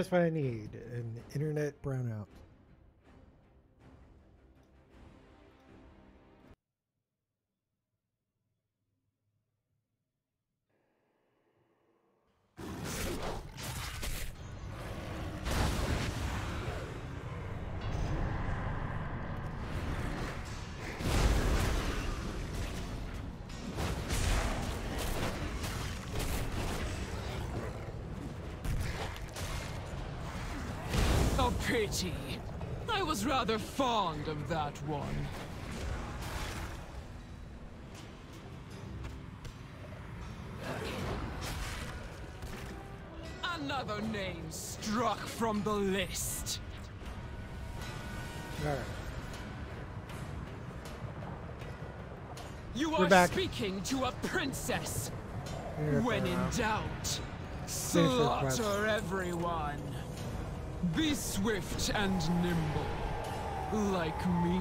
That's what I need an internet brownout. Rather fond of that one. Another name struck from the list. You We're are back. speaking to a princess. When in doubt, Finish your quest. slaughter everyone. Be swift and nimble, like me.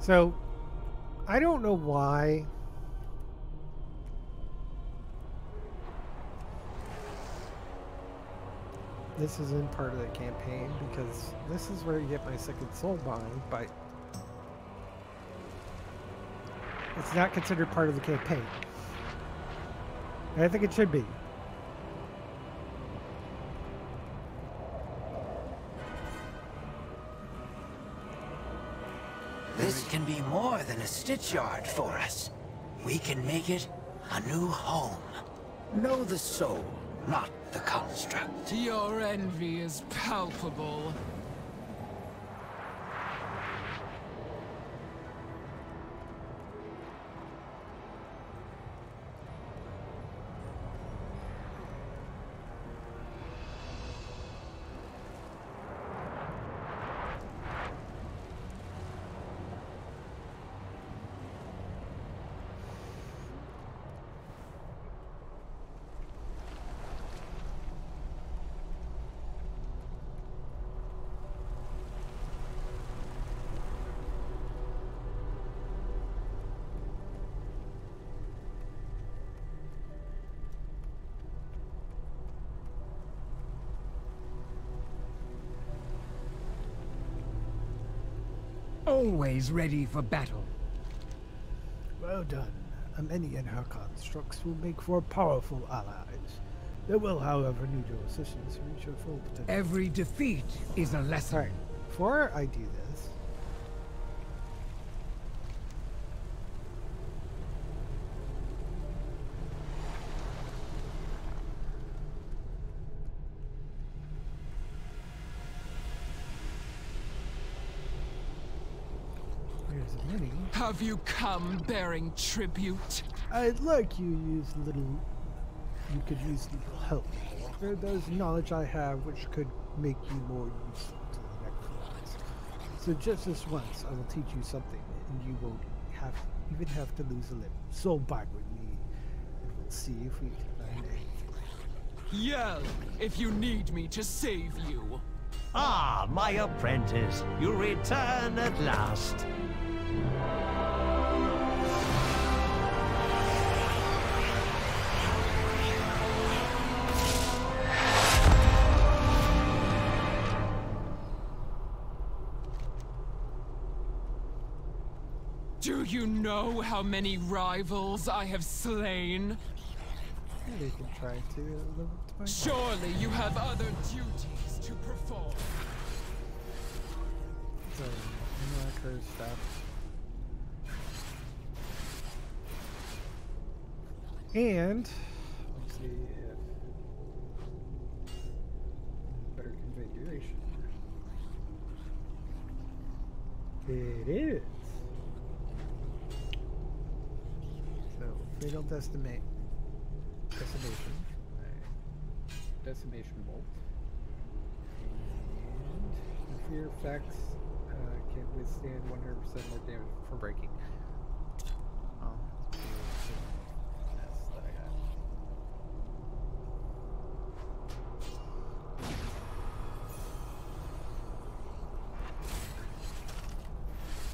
So, I don't know why. This isn't part of the campaign because this is where you get my second soul bind, but it's not considered part of the campaign. And I think it should be. This can be more than a stitch yard for us. We can make it a new home. Know the soul, not the construct. Your envy is palpable. Always ready for battle. Well done. Emeni and her constructs will make for powerful allies. They will, however, need your assistance to reach your full potential. Every defeat is a lesson. Alright, before I do this, there's a mini. Have you come bearing tribute? I'd like you use little. You could use little help. There- There's knowledge I have which could make you more useful to the Necrons. So just this once, I will teach you something, and you won't have even have to lose a limb. So back with me, and we'll see if we can find anything. Yell if you need me to save you. Ah, my apprentice, you return at last. Know how many rivals I have slain? Can try to live up to Surely you have other duties to perform. So, marker stuff. And let's see if better configuration. It is. Fatal decima decimation. Decimation bolt. And the fear effects uh, can withstand 100% more damage from breaking. Um,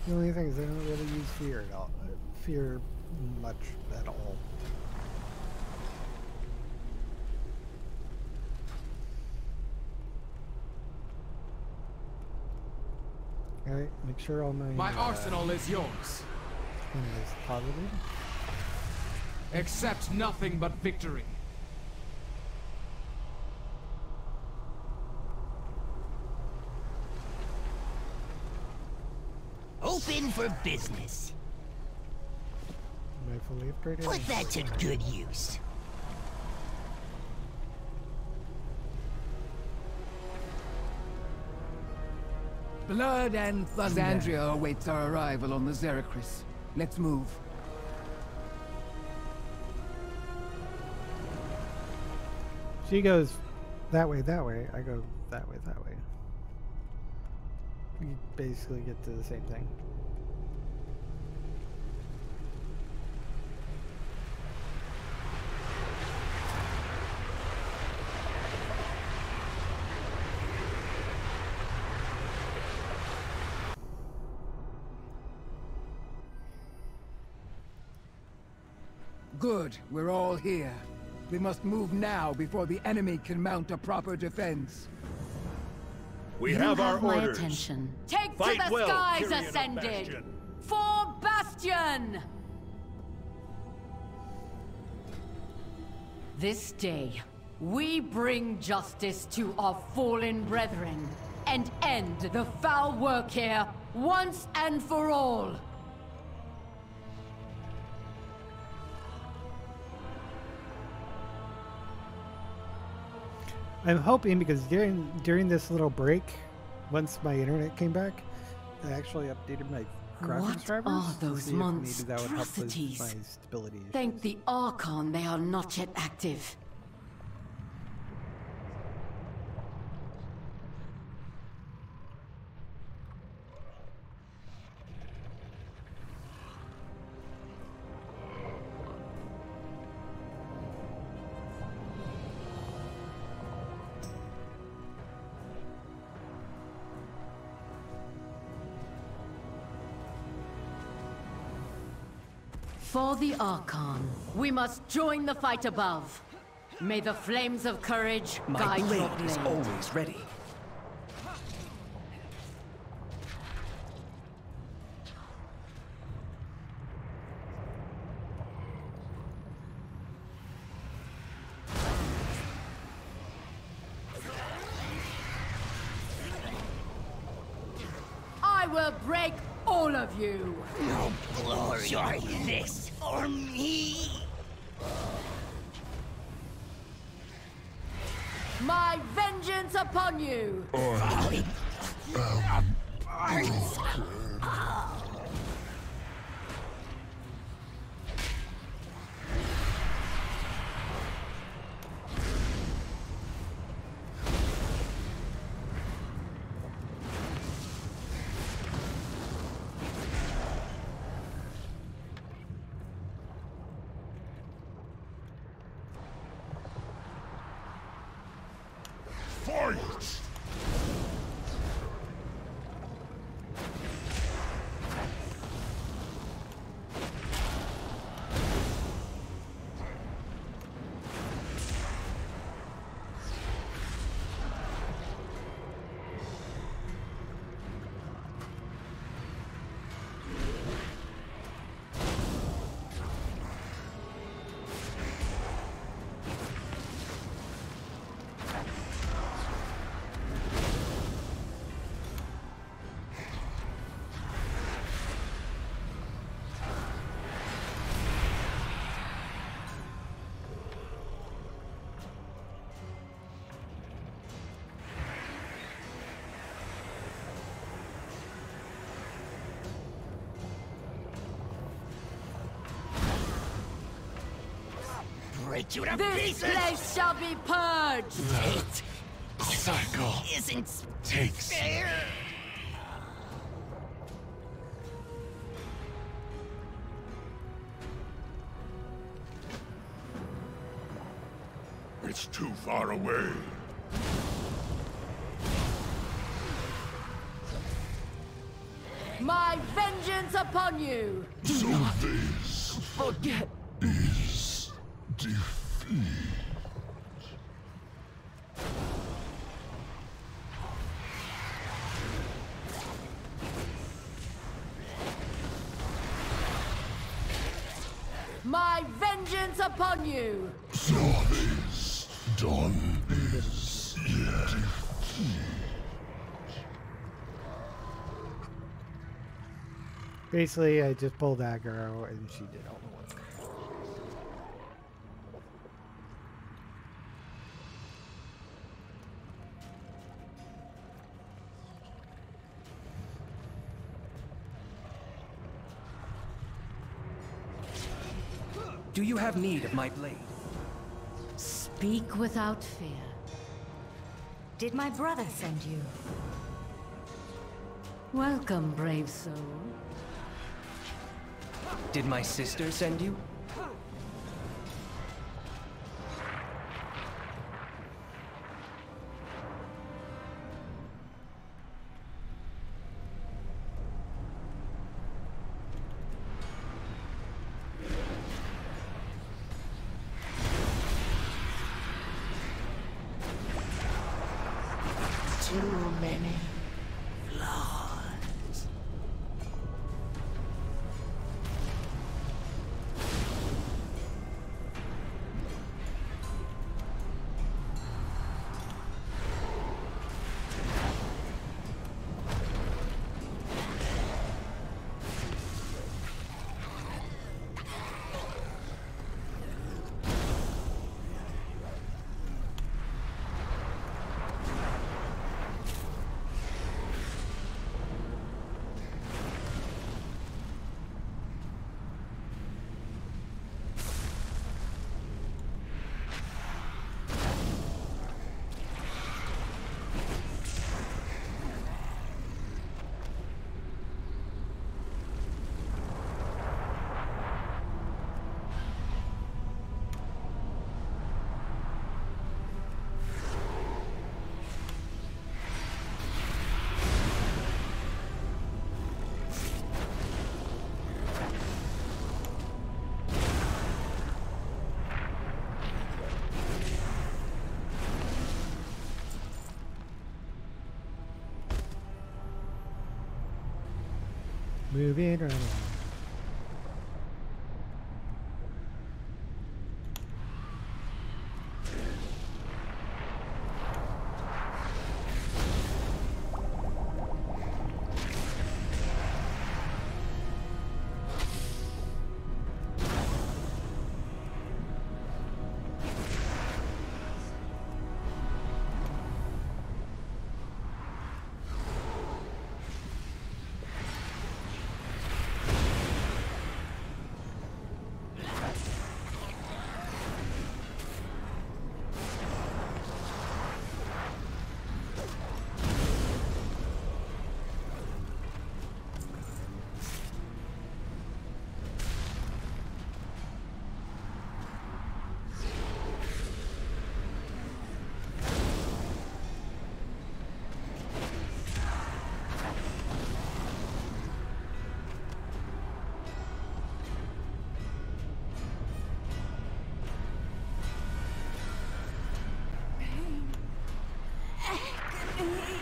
the only thing is I don't really use fear at all. Uh, fear much at all. Alright, make sure all my My uh, arsenal is yours. is positive. Accept nothing but victory. Open for business. Am I fully upgraded? Put that to good use. Blood and thunder. Xandria awaits our arrival on the Zeracris. Let's move. She goes that way, that way. I go that way, that way. We basically get to the same thing. Good, we're all here. We must move now before the enemy can mount a proper defense. We You have our my orders. attention. Take Fight to the well, skies, Tyrion Ascended! Bastion. For Bastion! This day, we bring justice to our fallen brethren and end the foul work here once and for all. I'm hoping because during during this little break, once my internet came back, I actually updated my graphics What drivers are to those see if maybe that would help with monstrosities? my stability. Thank the Archon they are not yet active. The Archon, we must join the fight above. May the flames of courage My guide your blade is always ready. Break you to This pieces. place shall be purged. Fate Cycle isn't takes fair. Upon you! So this done is yet Basically, I just pulled aggro and she did all Do you have need of my blade? Speak without fear. Did my brother send you? Welcome, brave soul. Did my sister send you? Moving right along.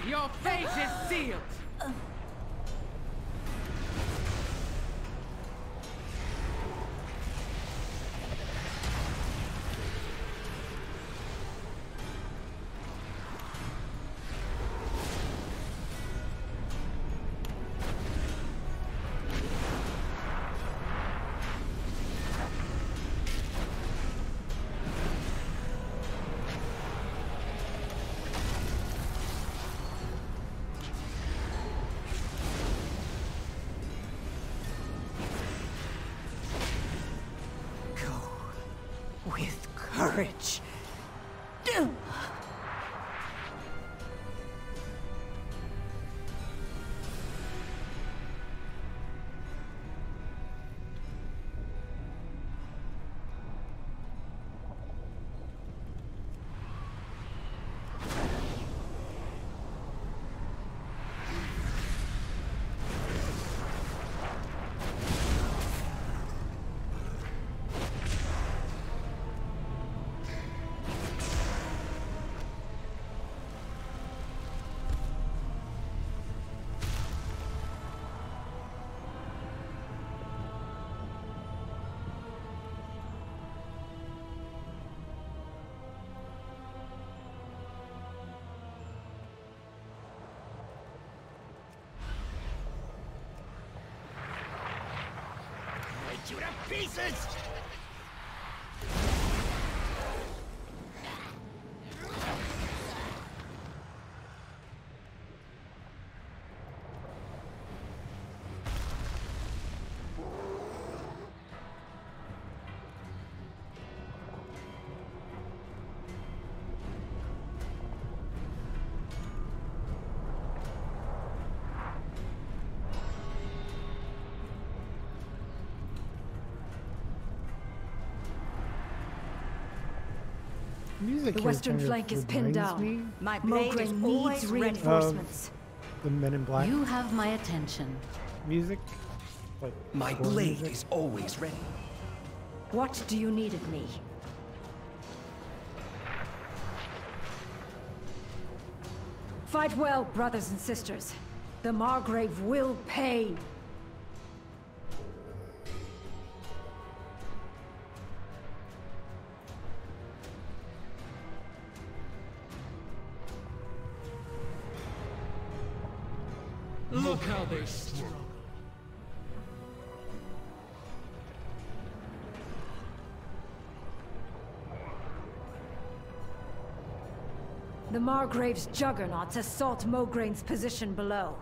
Your fate is sealed. Courage. Pieces! Music The western flank is pinned reminds down. me My blade is needs reinforcements. The Men in Black You have my attention. music. Like My blade music. is always ready. What do you need of me? Fight well, brothers and sisters. The Margrave will pay. The juggernauts assault Mograine's position below.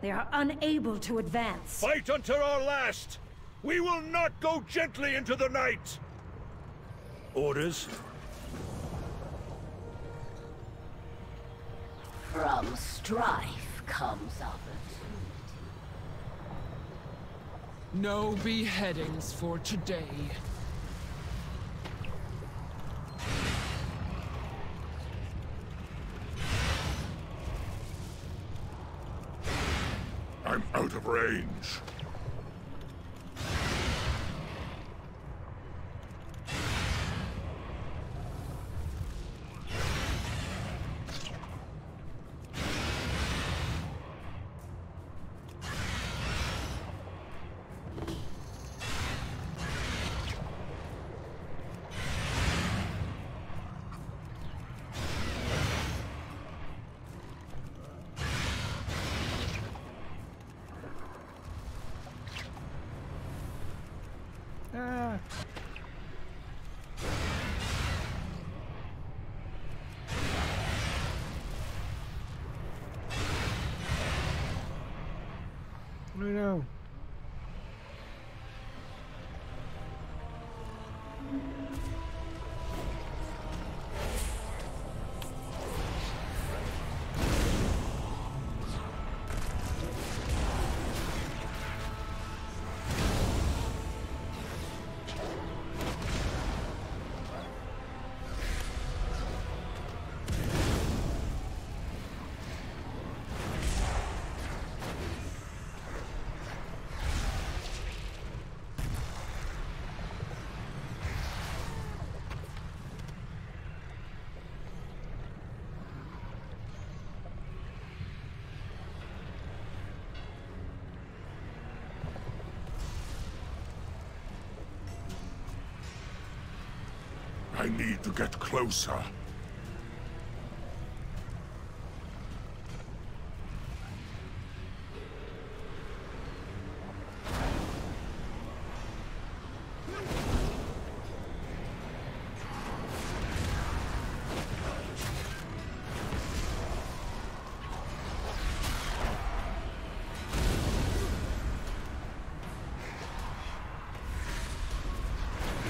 They are unable to advance. Fight until our last! We will not go gently into the night! Orders? From strife comes opportunity. No beheadings for today. I'm I need to get closer.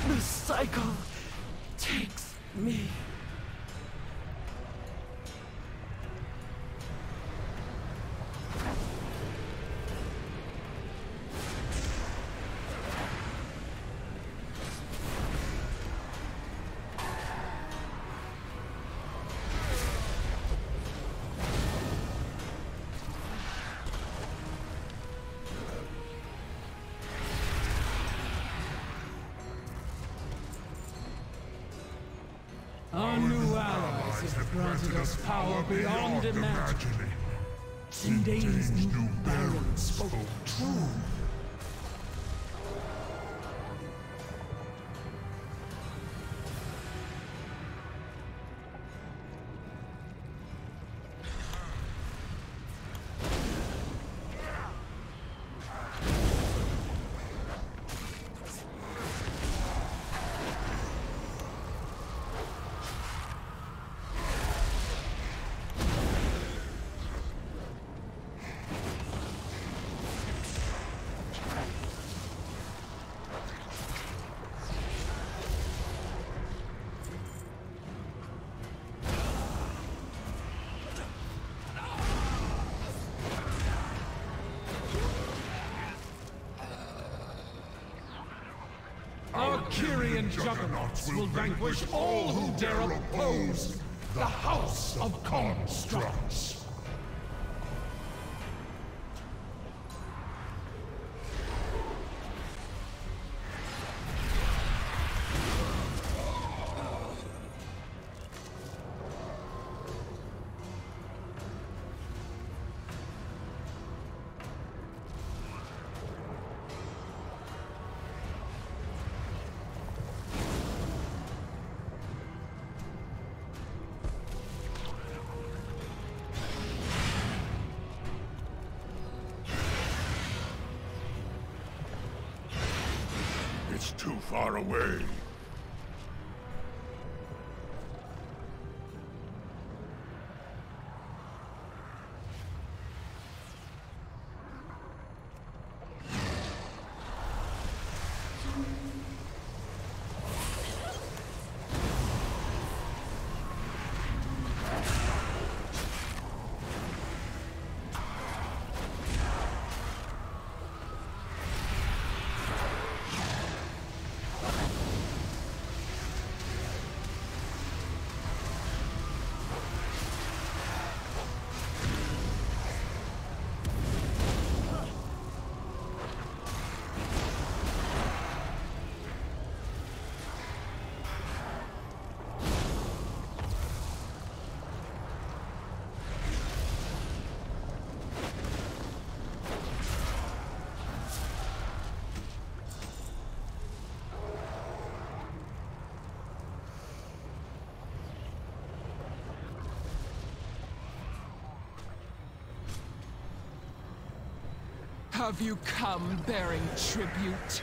The cycle me. Have power beyond imagining. Sindane's new Baron spoke true. Kyrian juggernauts will vanquish all who dare oppose the House of Constructs. Too far away. Have you come bearing tribute?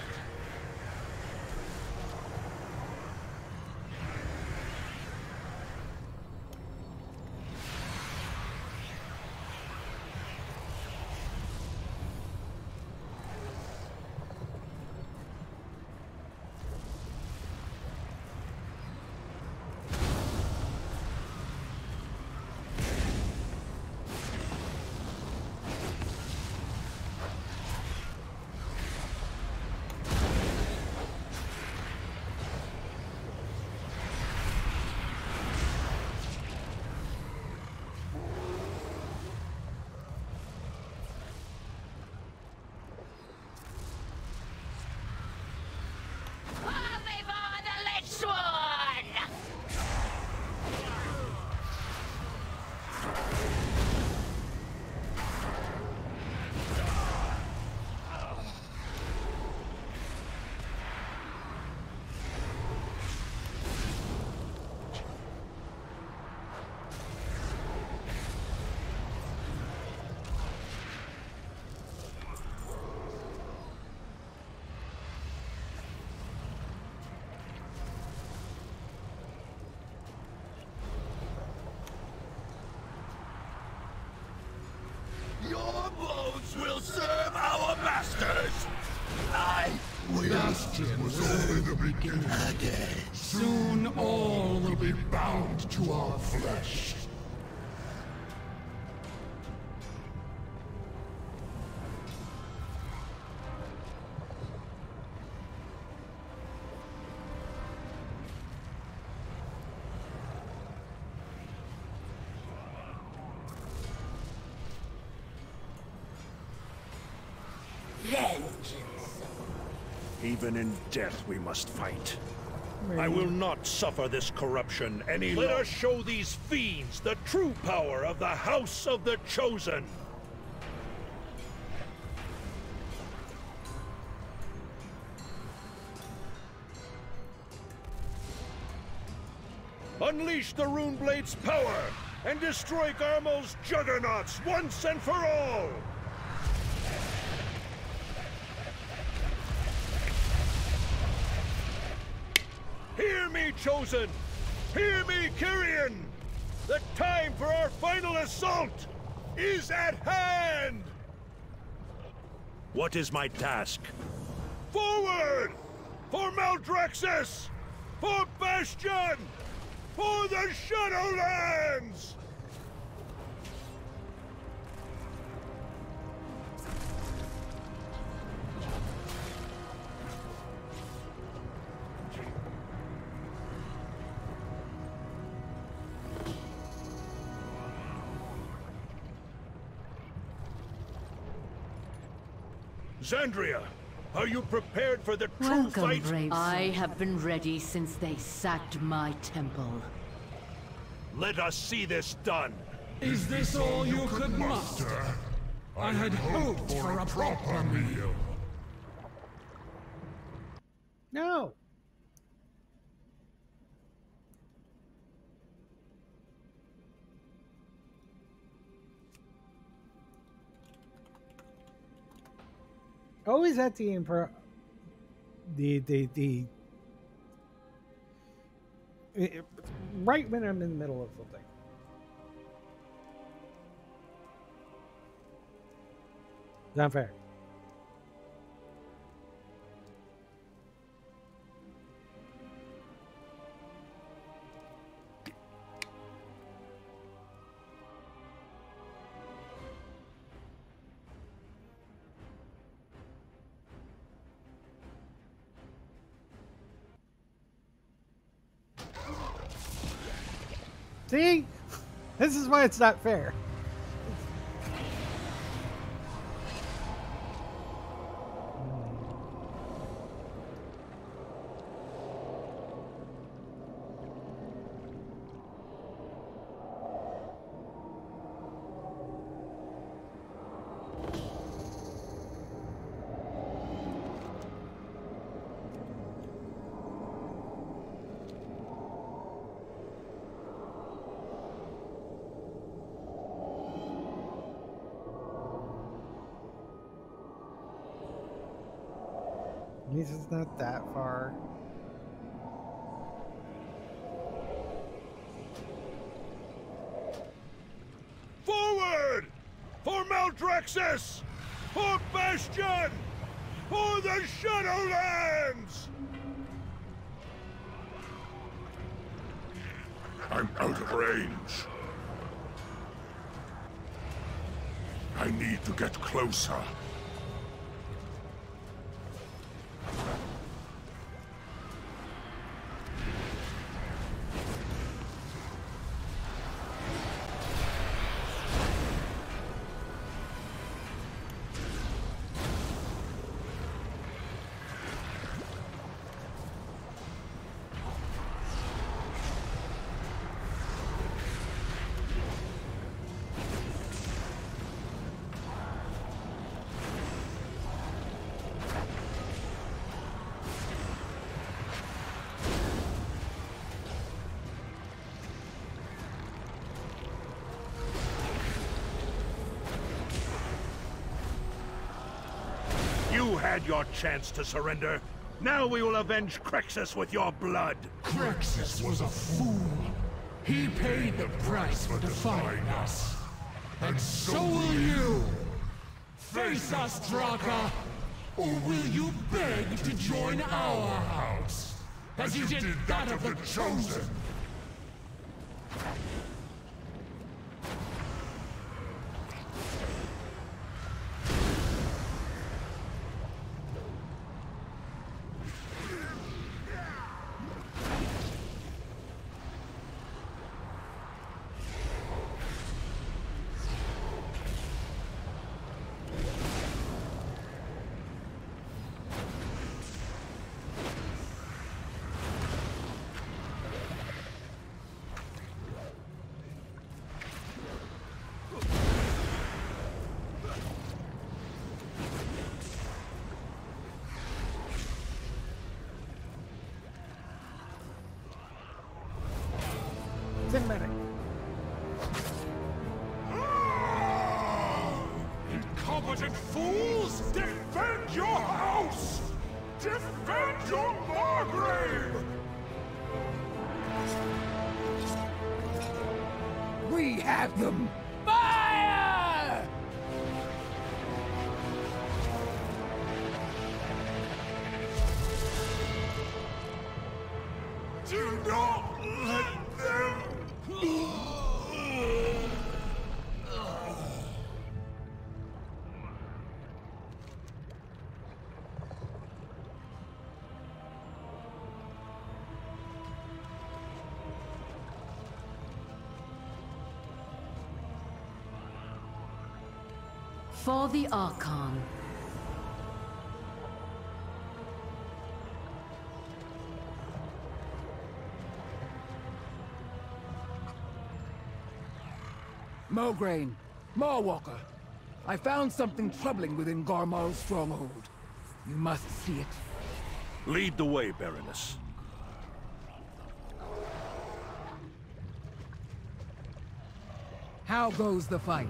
Before the Lich One! Your blows will serve our masters! I will... Bastion was beginning. Soon all will be bound to our flesh. Death we must fight. I will not suffer this corruption any longer. Let us show these fiends the true power of the House of the Chosen! Unleash the Runeblade's power and destroy Garmo's juggernauts once and for all! Chosen! Hear me, Kyrian! The time for our final assault is at hand! What is my task? Forward! For Maldraxxus! For Bastion! For the Shadowlands! Xandria, are you prepared for the true Welcome, fight? Braves. I have been ready since they sacked my temple. Let us see this done. Is this all you could muster? I had hoped for a proper meal. Always at the improv. The the the. it- right when I'm in the middle of something. Not fair. Why it's not fair. This is not that far. Forward! For Maldraxxus! For Bastion! For the Shadowlands! I'm out of range. I need to get closer. Your chance to surrender. Now we will avenge Krexus with your blood. Krexus was a fool. He paid the price for defying us. And so will you! Face us, Draka! Or will you beg to join our house? As you did that of the Chosen! Incompetent fools! Defend your house! Defend your Margrave! We have them! the Archon. Mograine, Mawwalker, I found something troubling within Gharmal's stronghold. You must see it. Lead the way, Baroness. How goes the fight?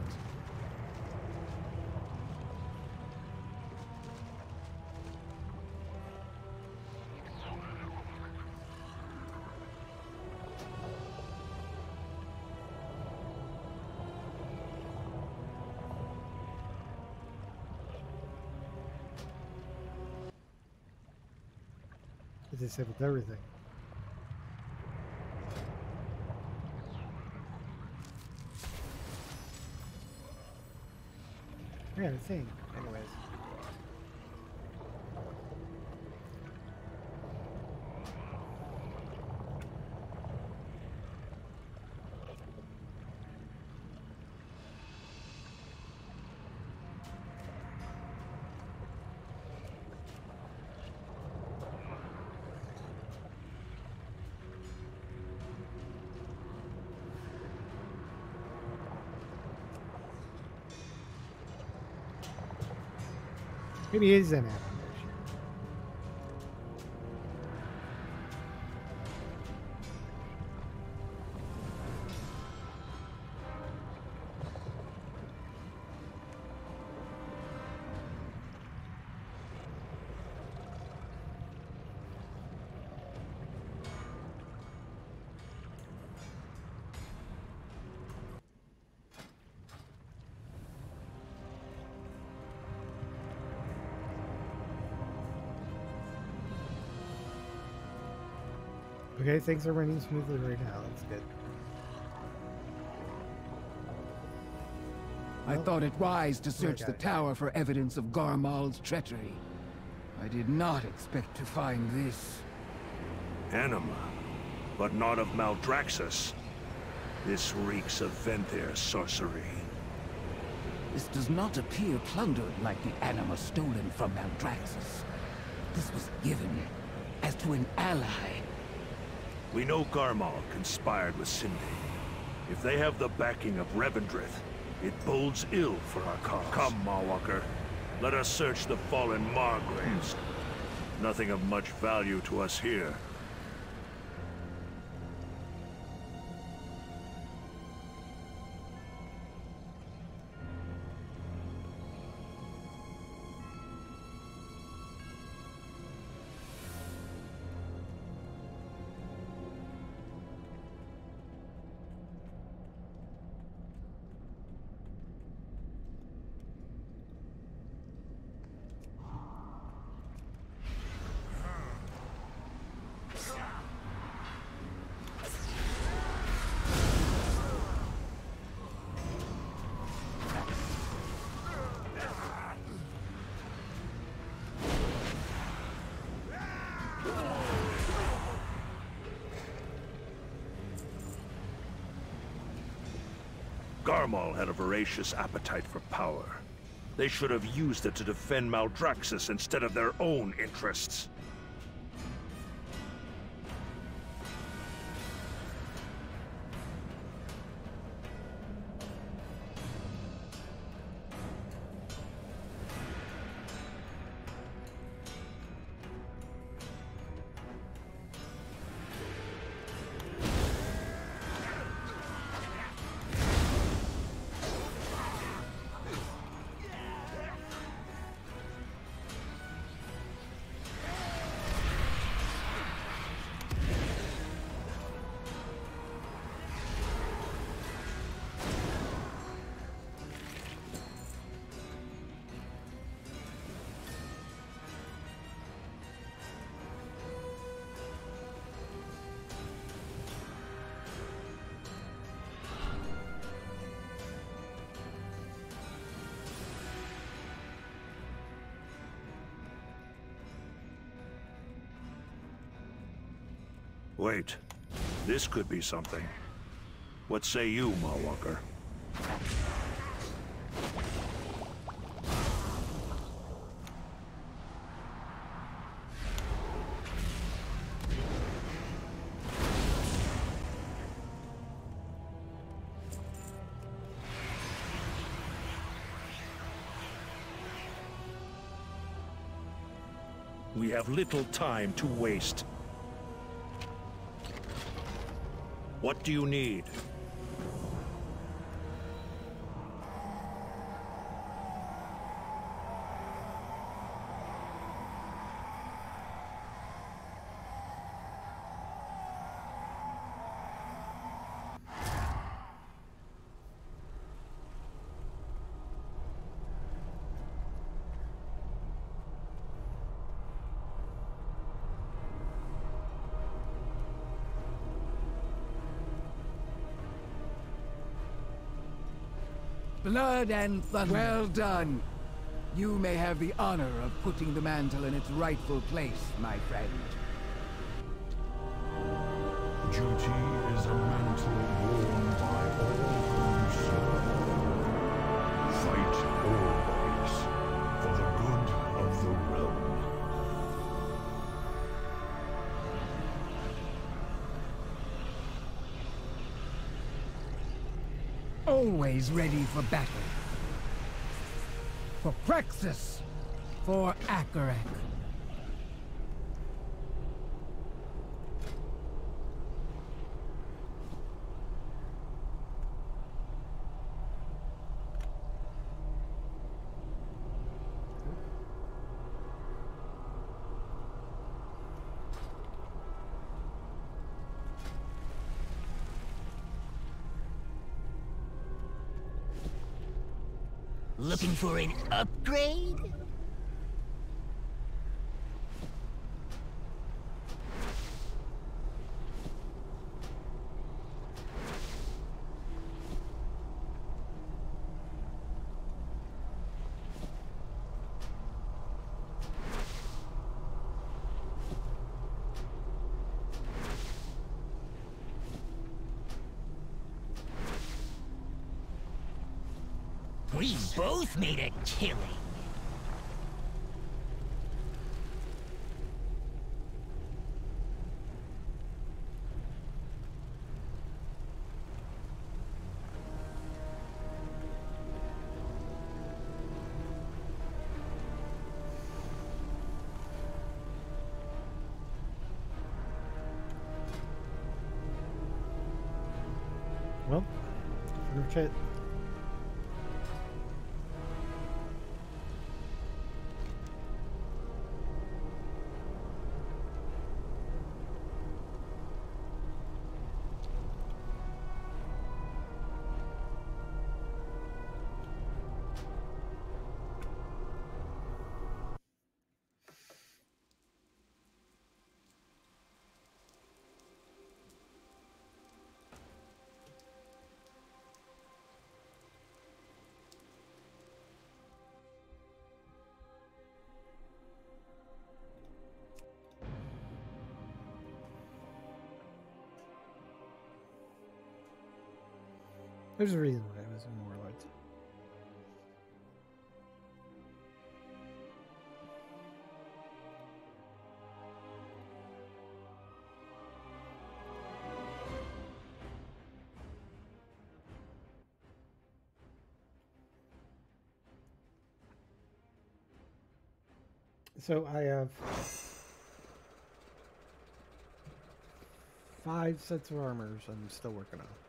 Disabled everything. Yeah, the thing. Maybe it is an animation. Okay, things are running smoothly right now. That's good. I Well, thought it wise to search the okay. tower for evidence of Gharmal's treachery. I did not expect to find this. Anima, but not of Maldraxxus. This reeks of Venthyr sorcery. This does not appear plundered like the anima stolen from Maldraxxus. This was given as to an ally. We know Gharmal conspired with Cindy. If they have the backing of Revendreth, it bodes ill for our cause. Come, Mawwalker. Let us search the fallen Margraves. Hmm. Nothing of much value to us here. Gharmal had a voracious appetite for power. They should have used it to defend Maldraxxus instead of their own interests. This could be something. What say you, Mawwalker? We have little time to waste. What do you need? Blood and thunder. Well done. You may have the honor of putting the mantle in its rightful place, my friend. Duty is a mantle worn by all who serve. Fight always Always ready for battle. For Praxis. For Akarak. Looking for an upgrade? We both There's a reason why I was in Warlords. So I have five sets of armors I'm still working on.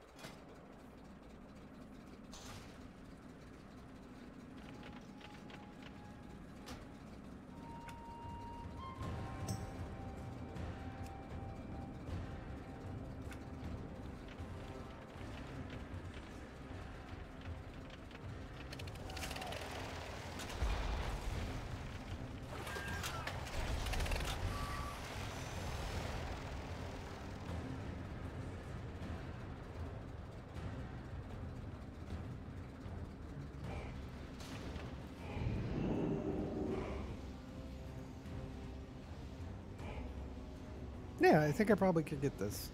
I think I probably could get this.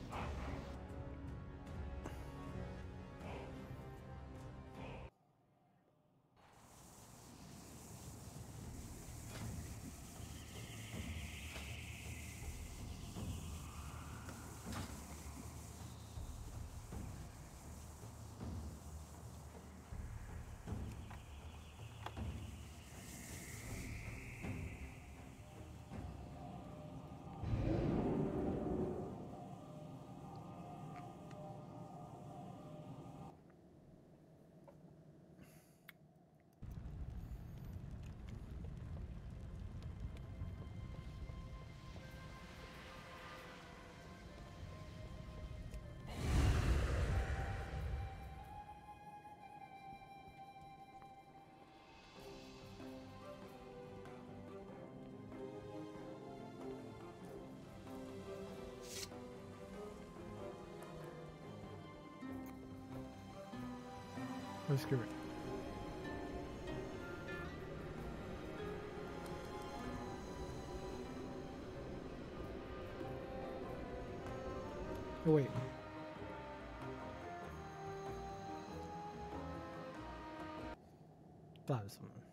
Or screw it. Oh wait. Something.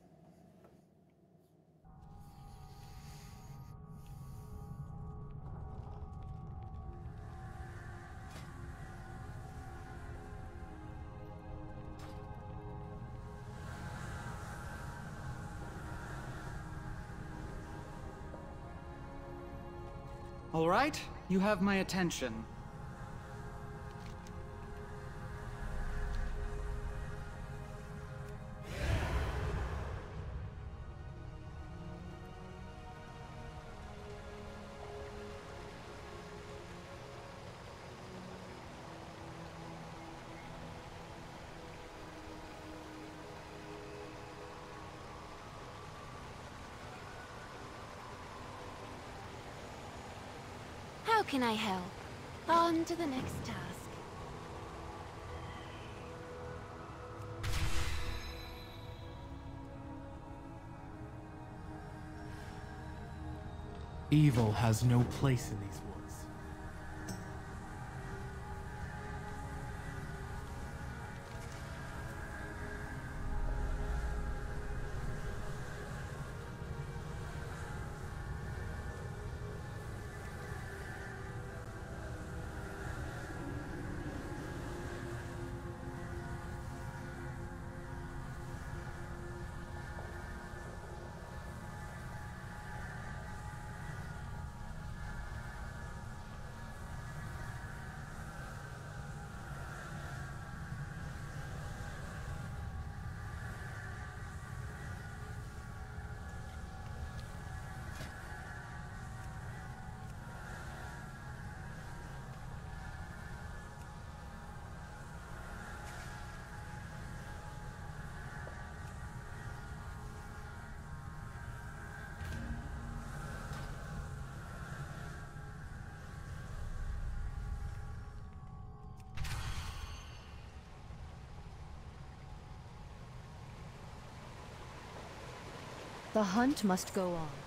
All right, you have my attention. Can I help? On to the next task. Evil has no place in these woods. The hunt must go on.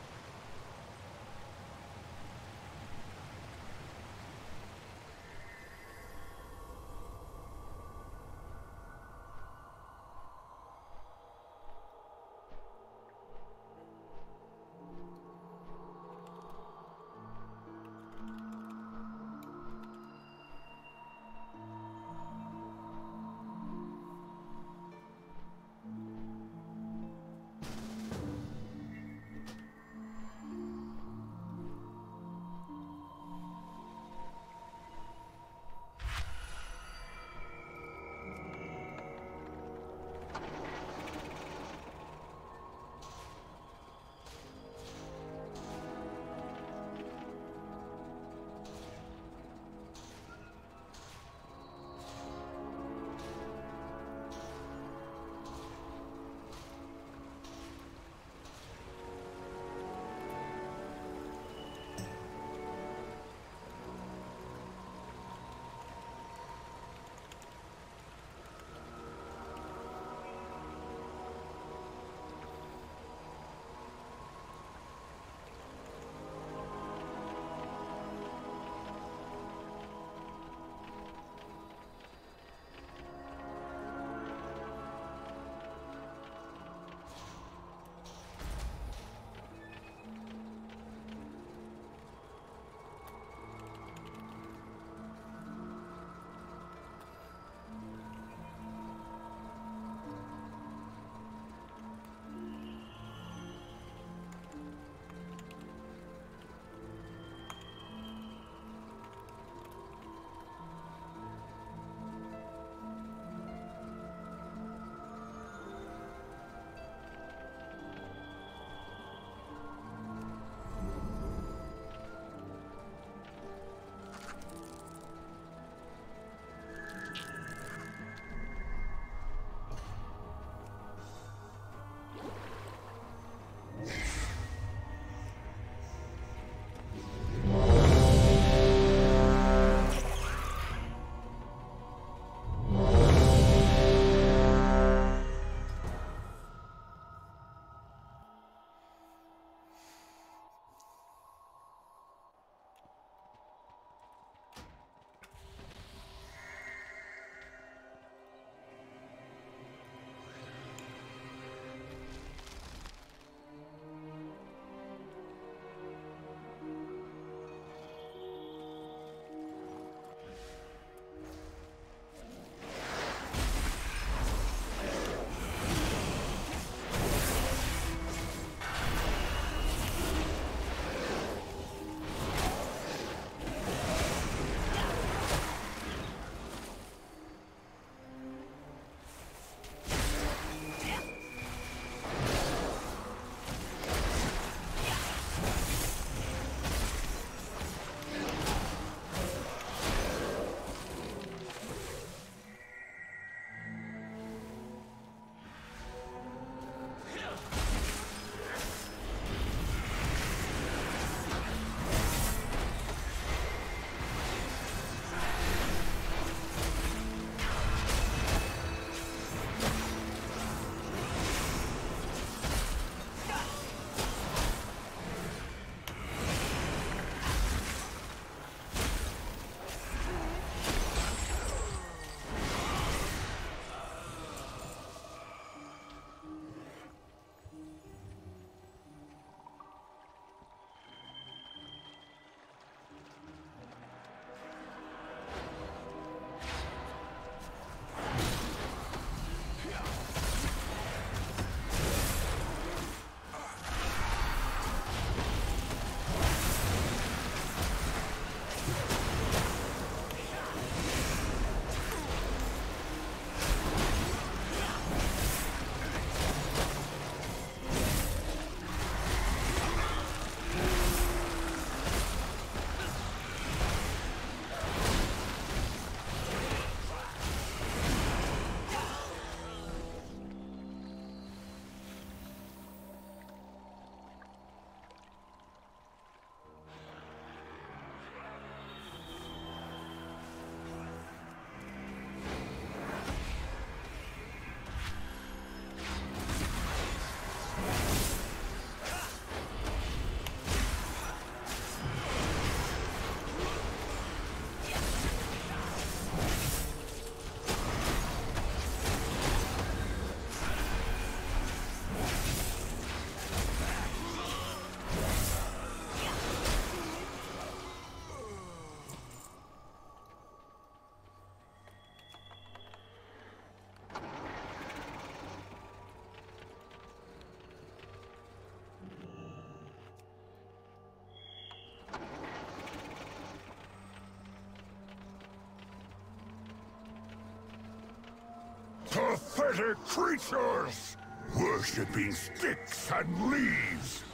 Pathetic creatures! Worshipping sticks and leaves!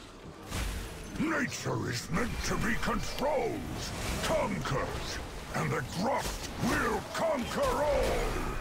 Nature is meant to be controlled, conquered, and the Drust will conquer all!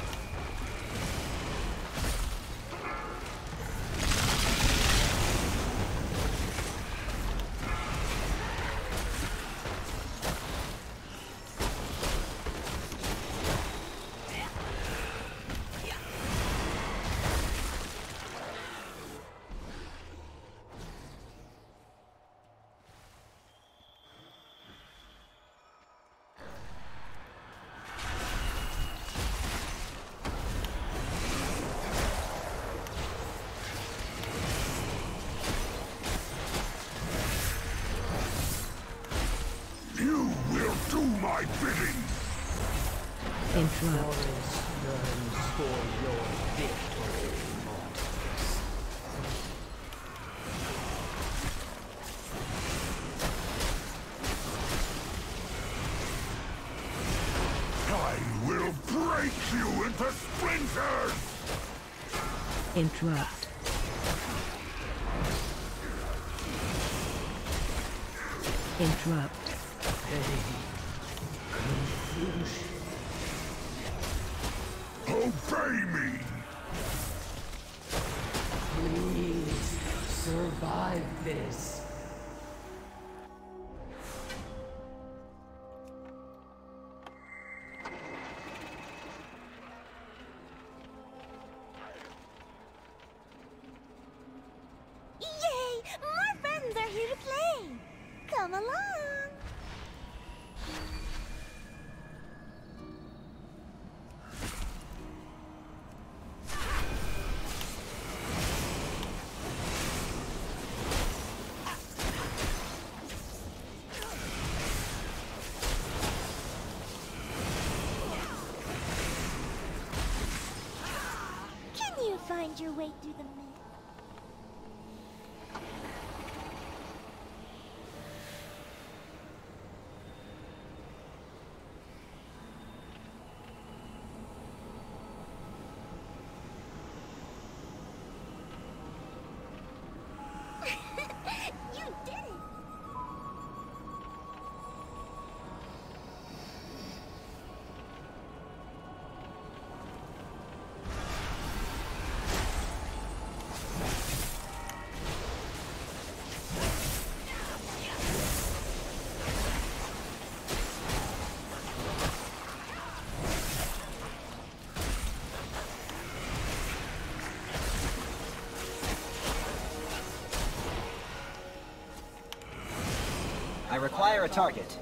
Find your way through the require a target.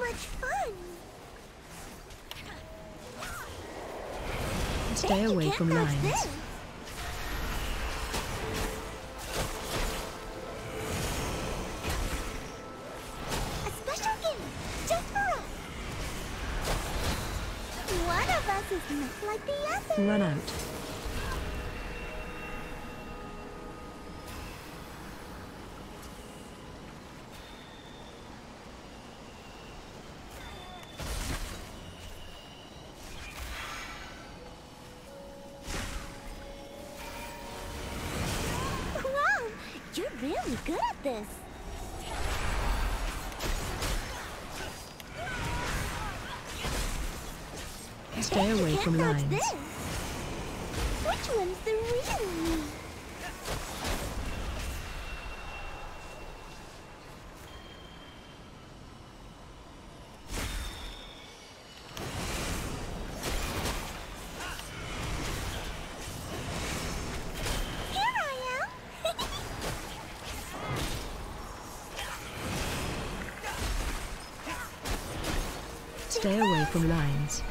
Much fun. Stay Bet away from lines. A special gift just for us. One of us is not like the other. Run out. Lines. this. Which one's the real me? Here I am. Stay away from lines.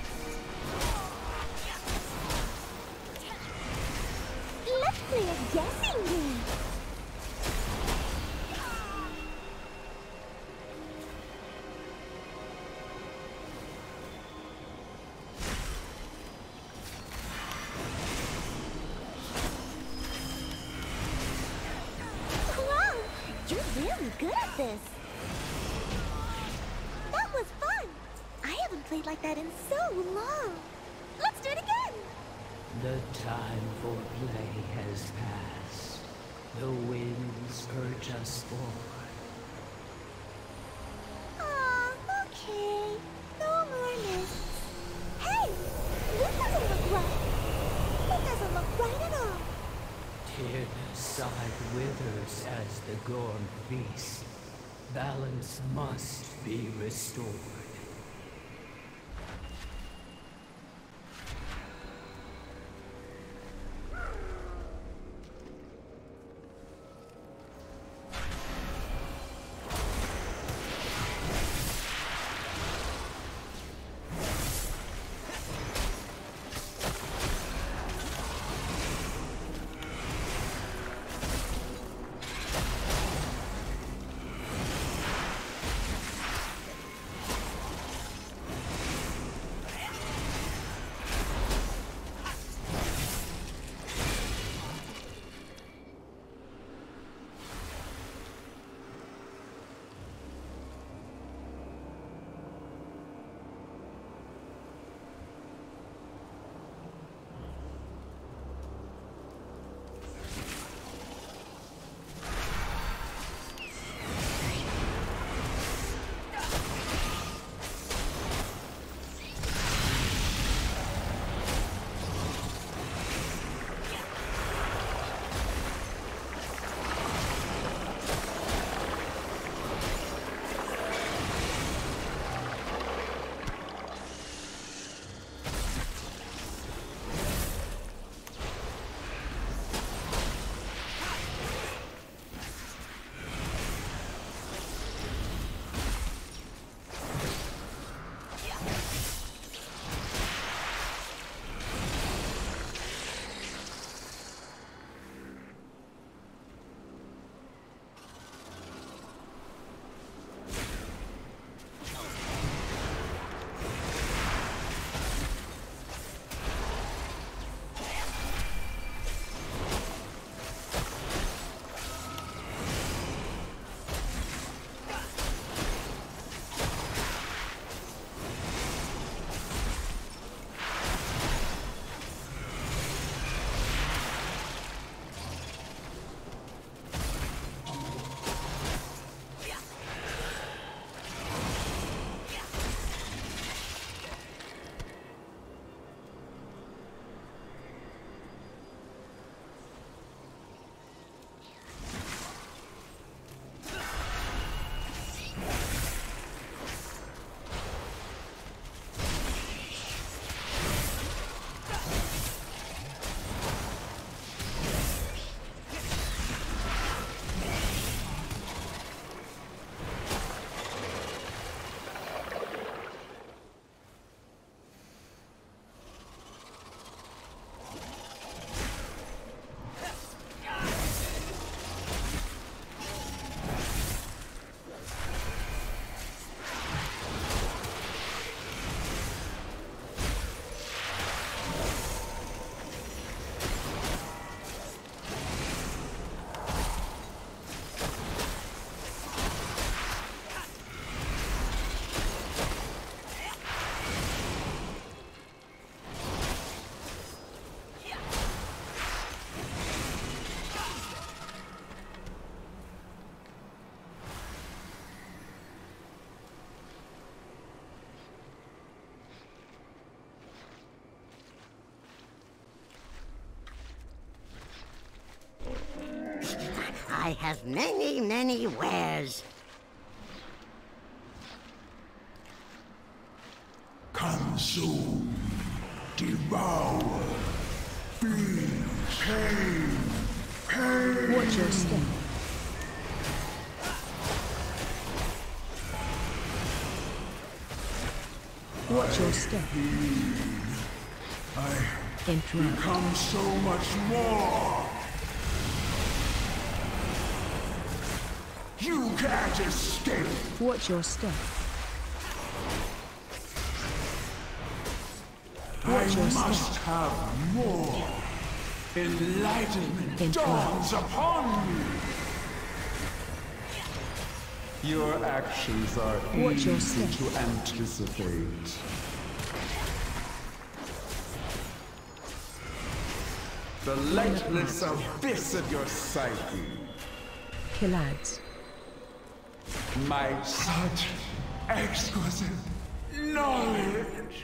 Gorn feast. Balance must be restored. I have many, many wares. Consume, devour, feel pain, pain. Watch your step. Watch your step. I Interrupt. become so much more. You can't escape. Watch your step. I Watch your must step. have more. Enlightenment Interrupt. dawns upon me. Your actions are Watch easy to anticipate. The lightless abyss of your psyche. Killads. My Such exquisite knowledge.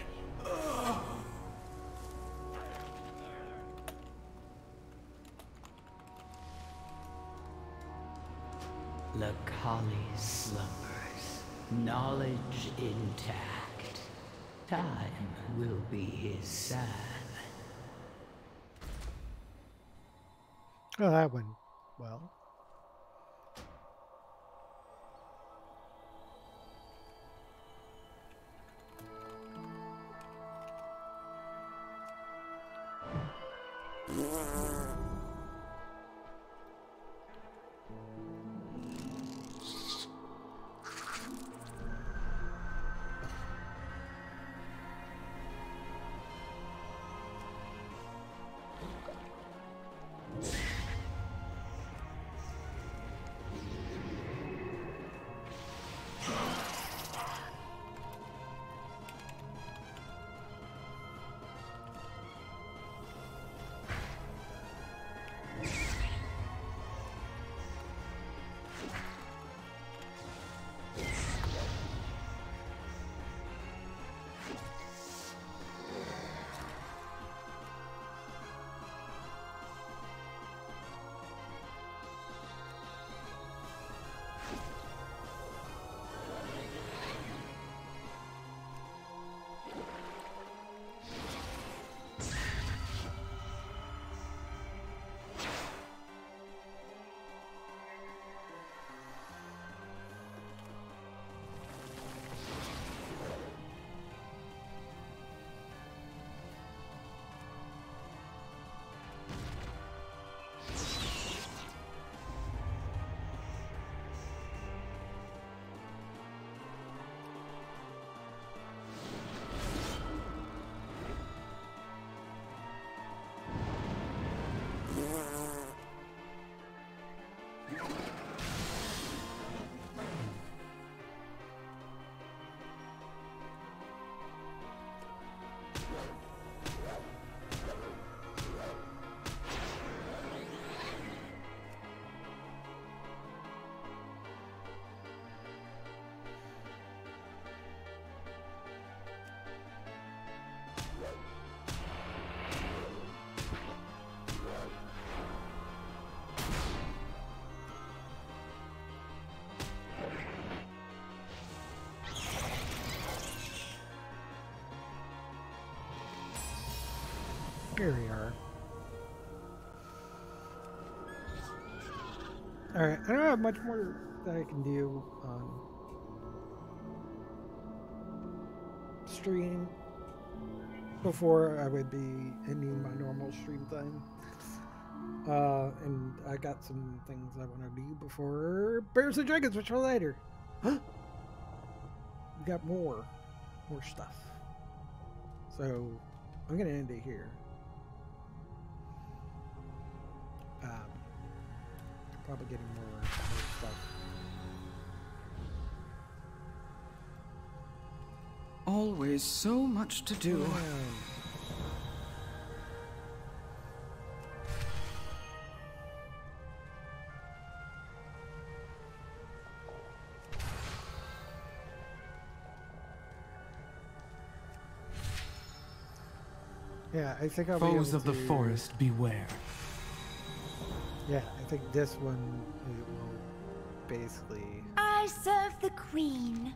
Lakali slumbers, knowledge intact. Time will be his salve. Oh, that went well. Here are. Alright, I don't have much more that I can do on stream before I would be ending my normal stream time. Uh, and I got some things I want to do before Bears and Dragons, which are later. Huh? We got more, more stuff. So I'm gonna end it here. Probably getting more, more stuff. Always so much to do. Yeah, I think I'll be Foes able of the forest, beware. Yeah, I think this one it will basically. I serve the queen.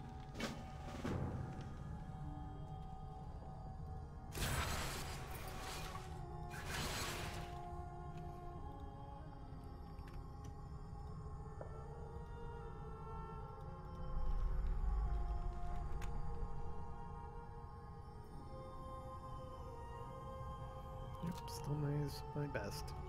Yep, still my my best.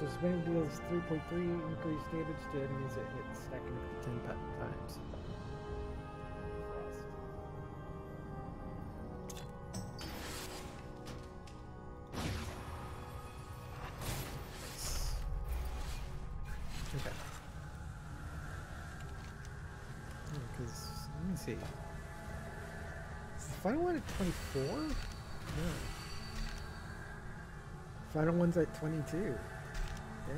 Your suspended deals 3.3 increased damage to enemies it hits, stacking up to 10 pa- times. Okay. Hmm, because, let me see. Final one at 24? No. Final one's at 22.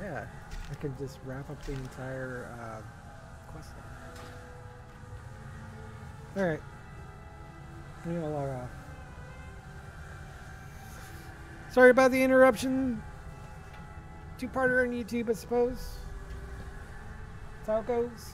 Yeah, I could just wrap up the entire uh, quest. Alright. I'm gonna log off. Sorry about the interruption. Two-parter on YouTube, I suppose. That's how it goes.